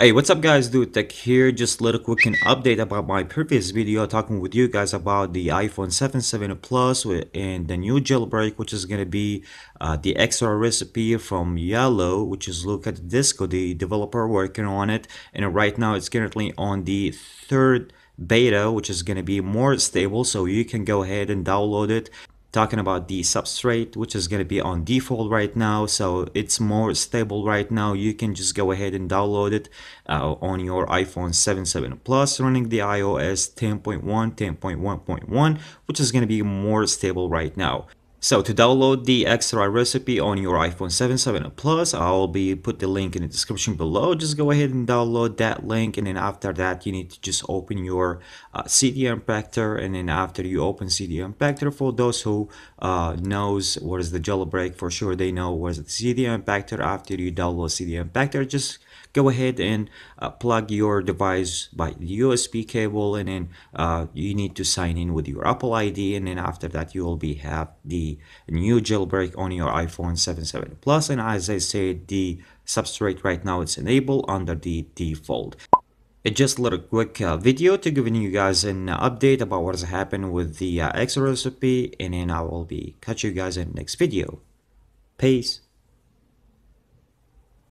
Hey, what's up guys, Dude Tech here. Just a little quick an update about my previous video talking with you guys about the iPhone 7 7 Plus and the new jailbreak which is going to be uh, the extra recipe from Yalu which is Luca Todesco, the developer working on it. And right now it's currently on the third beta which is going to be more stable so you can go ahead and download it talking about the substrate which is going to be on default right now. So it's more stable right now. You can just go ahead and download it uh, on your iphone 7 7 plus running the ios 10.1 10.1.1 which is going to be more stable right now so to download the extra recipe on your iPhone 7 7 Plus, I'll be put the link in the description below. Just go ahead and download that link and then after that you need to just open your uh, Cydia Impactor and then after you open Cydia Impactor for those who uh, knows what is the jailbreak for sure they know what is the Cydia Impactor after you download Cydia Impactor just go ahead and uh, plug your device by the USB cable and then uh, you need to sign in with your Apple ID and then after that you will be have the new jailbreak on your iPhone 7 7 Plus and as I said the substrate right now it's enabled under the default. Just a little quick uh, video to giving you guys an update about what has happened with the uh, extra recipe and then I will be catch you guys in the next video. Peace.